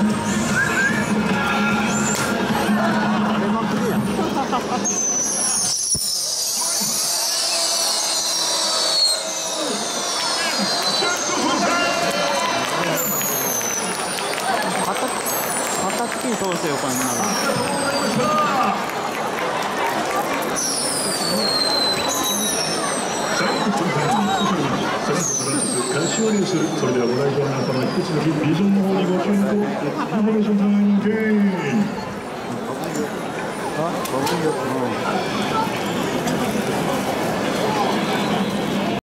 あれまくりやん。旗付きに通してよかんなカシオニュースそれではご来場の皆様引き続きビジョンの方にご注目。をインフォメーションタイ